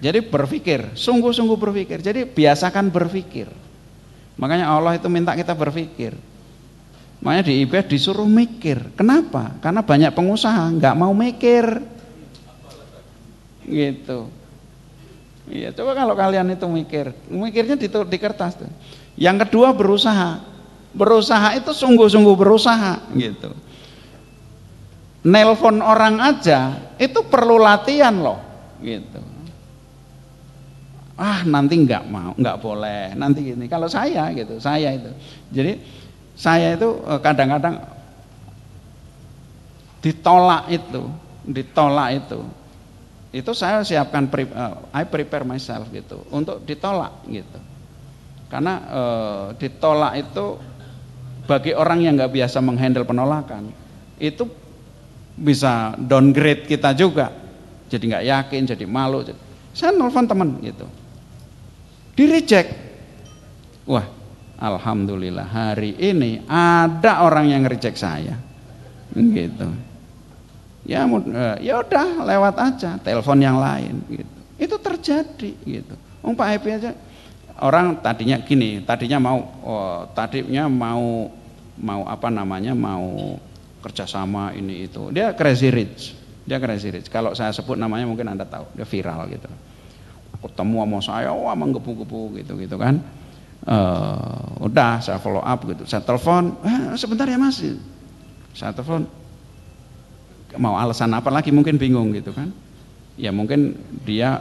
Jadi berpikir, sungguh-sungguh berpikir. Jadi biasakan berpikir. Makanya Allah itu minta kita berpikir. Makanya di IBS disuruh mikir. Kenapa? Karena banyak pengusaha nggak mau mikir. Gitu. Iya, coba kalau kalian itu mikir, mikirnya di, di kertas tuh. Yang kedua berusaha. Berusaha itu sungguh-sungguh berusaha gitu. Nelpon orang aja itu perlu latihan loh gitu. Ah nanti nggak mau, nggak boleh. Nanti gini. Kalau saya gitu, saya itu. Jadi saya itu eh, kadang-kadang ditolak itu, ditolak itu. Itu saya siapkan uh, I prepare myself gitu untuk ditolak gitu. Karena uh, ditolak itu bagi orang yang nggak biasa menghandle penolakan itu bisa downgrade kita juga. Jadi nggak yakin, jadi malu. Saya nelfon teman gitu, di reject. Wah, alhamdulillah hari ini ada orang yang reject saya. Gitu. Ya eh, ya udah lewat aja, telepon yang lain gitu. Itu terjadi gitu. Om Pak Happy aja orang tadinya gini, tadinya mau oh, tadinya mau mau apa namanya mau kerjasama ini itu. Dia crazy rich, dia crazy rich. Kalau saya sebut namanya mungkin anda tahu, dia viral gitu ketemu sama saya wah menggebu-gebu gitu gitu kan. Uh, udah saya follow up gitu. Saya telepon eh, sebentar ya mas. Saya telepon mau alasan apa lagi? Mungkin bingung gitu kan. Ya mungkin dia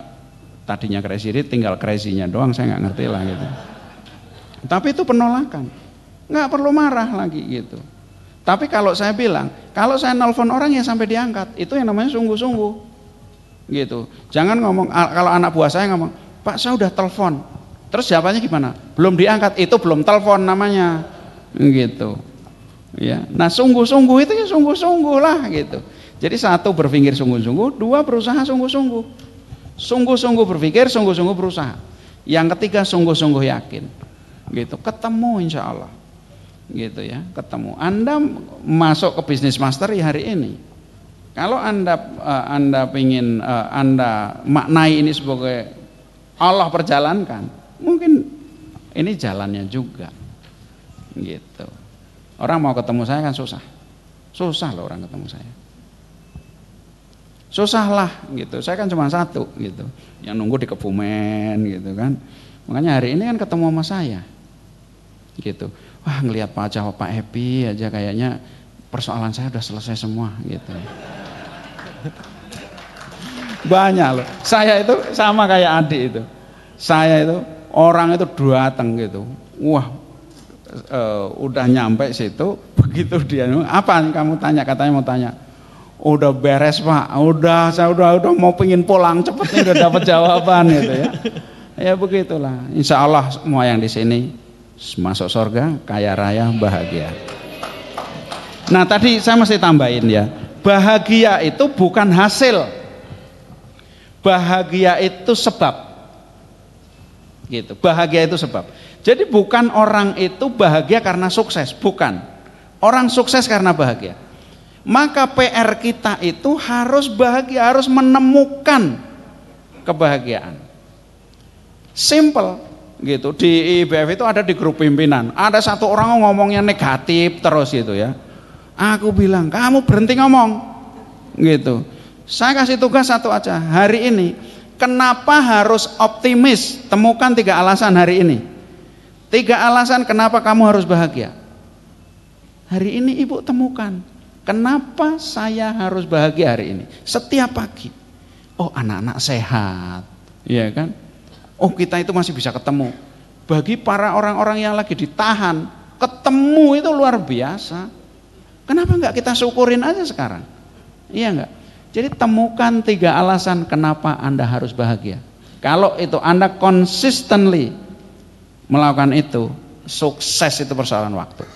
tadinya crazy rich tinggal crazy-nya doang saya nggak ngerti lah gitu. Tapi itu penolakan. Nggak perlu marah lagi gitu. Tapi kalau saya bilang kalau saya nelfon orang yang sampai diangkat itu yang namanya sungguh-sungguh gitu. Jangan ngomong kalau anak buah saya ngomong, "Pak, saya udah telepon." Terus jawabannya gimana? Belum diangkat, itu belum telepon namanya. Gitu. Ya. Nah, sungguh-sungguh itu ya sungguh-sungguh lah gitu. Jadi satu berpikir sungguh-sungguh, dua berusaha sungguh-sungguh. Sungguh-sungguh berpikir, sungguh-sungguh berusaha. Yang ketiga sungguh-sungguh yakin. Gitu. Ketemu insya Allah. Gitu ya, ketemu. Anda masuk ke bisnis master hari ini kalau Anda uh, Anda ingin uh, Anda maknai ini sebagai Allah perjalankan, mungkin ini jalannya juga. Gitu. Orang mau ketemu saya kan susah. Susah loh orang ketemu saya. Susah lah gitu. Saya kan cuma satu gitu. Yang nunggu di Kebumen gitu kan. Makanya hari ini kan ketemu sama saya. Gitu. Wah, ngelihat wajah Pak Happy aja kayaknya persoalan saya udah selesai semua gitu. Banyak loh. Saya itu sama kayak adik itu. Saya itu orang itu datang gitu. Wah, e, udah nyampe situ, begitu dia apa kamu tanya katanya mau tanya. Udah beres pak, udah saya udah udah mau pingin pulang cepet nih udah dapat jawaban gitu ya. Ya begitulah. Insya Allah semua yang di sini masuk surga, kaya raya, bahagia. Nah tadi saya mesti tambahin ya, bahagia itu bukan hasil. Bahagia itu sebab. Gitu. Bahagia itu sebab. Jadi bukan orang itu bahagia karena sukses bukan. Orang sukses karena bahagia. Maka PR kita itu harus bahagia harus menemukan kebahagiaan. Simple gitu. Di IBF itu ada di grup pimpinan. Ada satu orang ngomongnya negatif terus gitu ya Aku bilang, kamu berhenti ngomong. Gitu. Saya kasih tugas satu aja. Hari ini, kenapa harus optimis? Temukan tiga alasan hari ini. Tiga alasan kenapa kamu harus bahagia. Hari ini ibu temukan. Kenapa saya harus bahagia hari ini? Setiap pagi. Oh anak-anak sehat. Iya kan? Oh kita itu masih bisa ketemu. Bagi para orang-orang yang lagi ditahan, ketemu itu luar biasa Kenapa enggak kita syukurin aja sekarang? Iya enggak? Jadi temukan tiga alasan kenapa Anda harus bahagia. Kalau itu Anda consistently melakukan itu, sukses itu persoalan waktu.